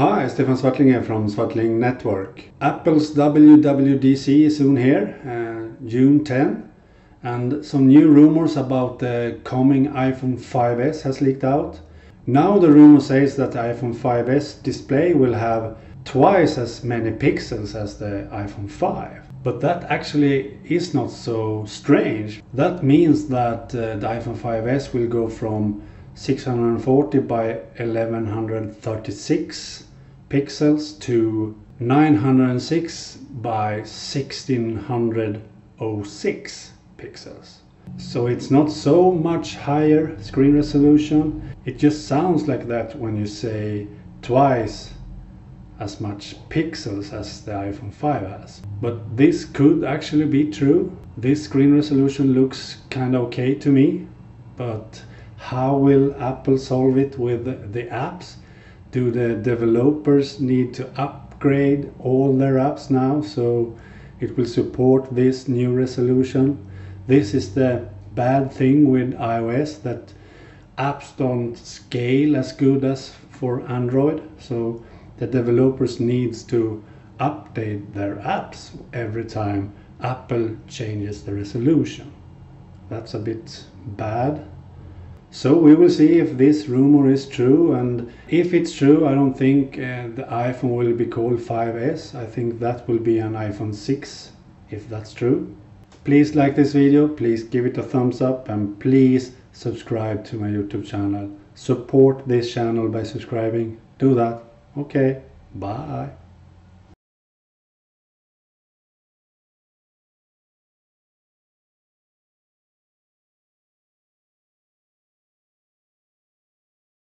Hi, Stefan Svartling from Svartling Network. Apple's WWDC is soon here, uh, June 10, and some new rumors about the coming iPhone 5s has leaked out. Now the rumor says that the iPhone 5s display will have twice as many pixels as the iPhone 5. But that actually is not so strange. That means that uh, the iPhone 5s will go from 640 by 1136 pixels to 906 by 1606 pixels. So it's not so much higher screen resolution. It just sounds like that when you say twice as much pixels as the iPhone 5 has. But this could actually be true. This screen resolution looks kind of okay to me, but how will Apple solve it with the apps? Do the developers need to upgrade all their apps now so it will support this new resolution? This is the bad thing with iOS that apps don't scale as good as for Android. So the developers needs to update their apps every time Apple changes the resolution. That's a bit bad. So we will see if this rumor is true and if it's true I don't think uh, the iPhone will be called 5S. I think that will be an iPhone 6 if that's true. Please like this video, please give it a thumbs up and please subscribe to my YouTube channel. Support this channel by subscribing. Do that. Okay, bye.